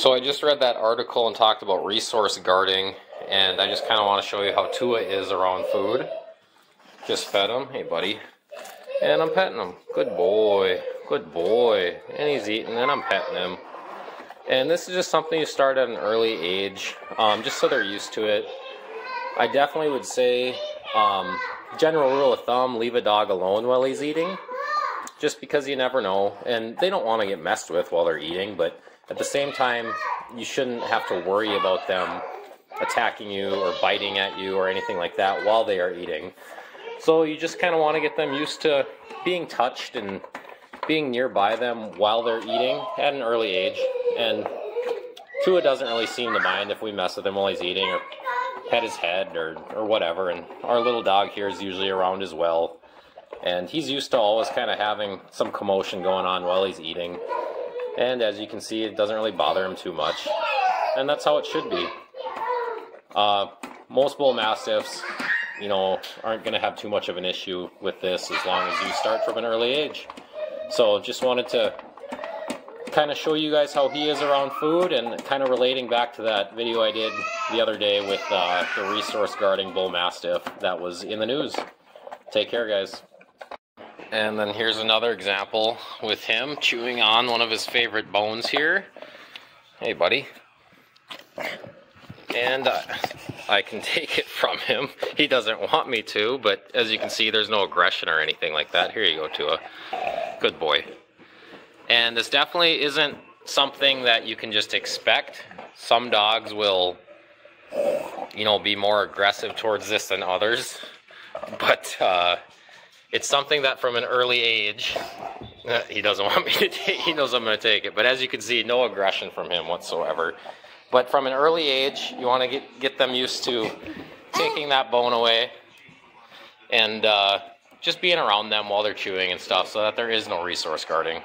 So I just read that article and talked about resource guarding, and I just kind of want to show you how Tua is around food. Just fed him. Hey, buddy. And I'm petting him. Good boy. Good boy. And he's eating, and I'm petting him. And this is just something you start at an early age, um, just so they're used to it. I definitely would say, um, general rule of thumb, leave a dog alone while he's eating. Just because you never know. And they don't want to get messed with while they're eating, but at the same time, you shouldn't have to worry about them attacking you or biting at you or anything like that while they are eating. So you just kind of want to get them used to being touched and being nearby them while they're eating at an early age. And Tua doesn't really seem to mind if we mess with him while he's eating or pet his head or, or whatever. And our little dog here is usually around as well. And he's used to always kind of having some commotion going on while he's eating. And as you can see, it doesn't really bother him too much. And that's how it should be. Uh, most bull mastiffs, you know, aren't going to have too much of an issue with this as long as you start from an early age. So just wanted to kind of show you guys how he is around food and kind of relating back to that video I did the other day with uh, the resource guarding bull mastiff that was in the news. Take care, guys. And then here's another example with him chewing on one of his favorite bones here. Hey, buddy. And uh, I can take it from him. He doesn't want me to, but as you can see, there's no aggression or anything like that. Here you go, Tua. Good boy. And this definitely isn't something that you can just expect. Some dogs will, you know, be more aggressive towards this than others. But, uh, it's something that from an early age, uh, he doesn't want me to take, he knows I'm going to take it. But as you can see, no aggression from him whatsoever. But from an early age, you want to get, get them used to taking that bone away and uh, just being around them while they're chewing and stuff so that there is no resource guarding.